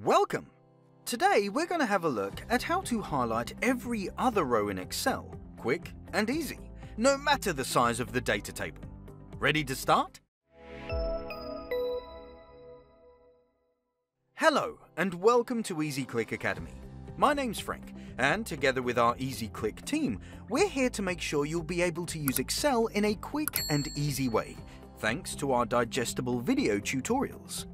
Welcome! Today we're going to have a look at how to highlight every other row in Excel, quick and easy, no matter the size of the data table. Ready to start? Hello and welcome to EasyClick Academy. My name's Frank and together with our EasyClick team, we're here to make sure you'll be able to use Excel in a quick and easy way, thanks to our digestible video tutorials.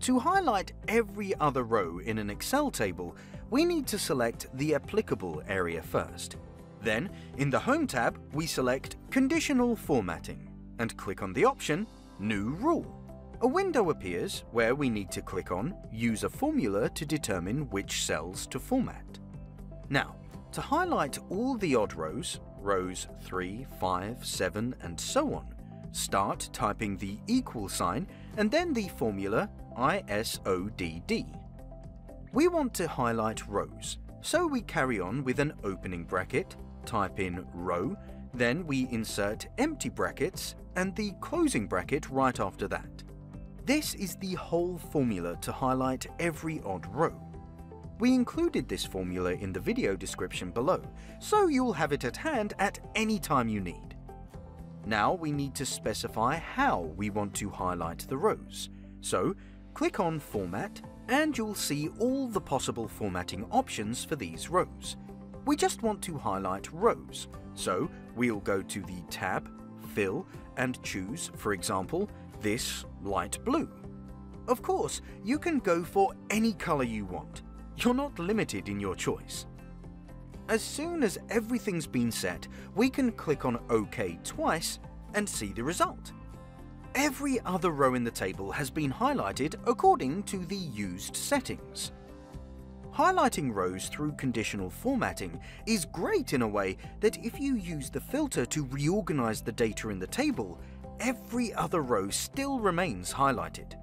To highlight every other row in an Excel table, we need to select the applicable area first. Then, in the Home tab, we select Conditional Formatting and click on the option New Rule. A window appears where we need to click on Use a formula to determine which cells to format. Now, to highlight all the odd rows, rows 3, 5, 7 and so on, start typing the equal sign and then the formula ISODD. We want to highlight rows, so we carry on with an opening bracket, type in row, then we insert empty brackets and the closing bracket right after that. This is the whole formula to highlight every odd row. We included this formula in the video description below, so you'll have it at hand at any time you need. Now we need to specify how we want to highlight the rows. So Click on Format and you'll see all the possible formatting options for these rows. We just want to highlight rows, so we'll go to the tab, Fill, and choose, for example, this light blue. Of course, you can go for any colour you want. You're not limited in your choice. As soon as everything's been set, we can click on OK twice and see the result. Every other row in the table has been highlighted according to the used settings. Highlighting rows through conditional formatting is great in a way that if you use the filter to reorganize the data in the table, every other row still remains highlighted.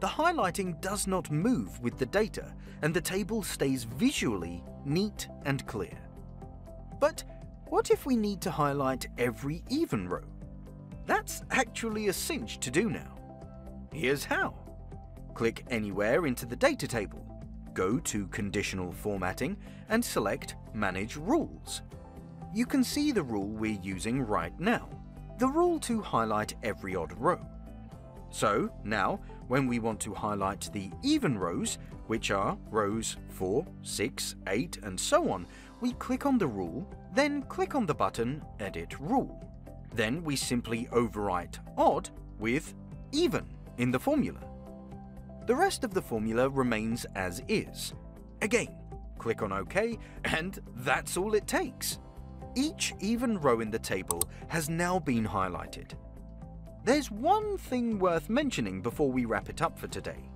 The highlighting does not move with the data, and the table stays visually neat and clear. But what if we need to highlight every even row? That's actually a cinch to do now. Here's how. Click anywhere into the data table, go to Conditional Formatting and select Manage Rules. You can see the rule we're using right now, the rule to highlight every odd row. So now, when we want to highlight the even rows, which are rows 4, 6, 8 and so on, we click on the rule, then click on the button Edit Rule. Then we simply overwrite odd with even in the formula. The rest of the formula remains as is. Again, click on OK, and that's all it takes. Each even row in the table has now been highlighted. There's one thing worth mentioning before we wrap it up for today.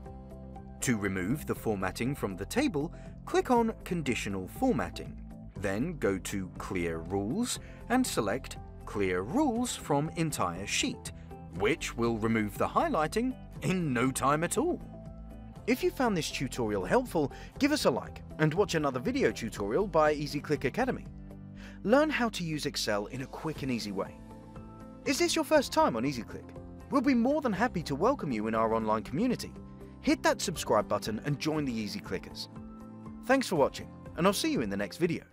To remove the formatting from the table, click on Conditional Formatting. Then go to Clear Rules and select clear rules from entire sheet, which will remove the highlighting in no time at all. If you found this tutorial helpful, give us a like and watch another video tutorial by EasyClick Academy. Learn how to use Excel in a quick and easy way. Is this your first time on EasyClick? We'll be more than happy to welcome you in our online community. Hit that subscribe button and join the EasyClickers. Thanks for watching, and I'll see you in the next video.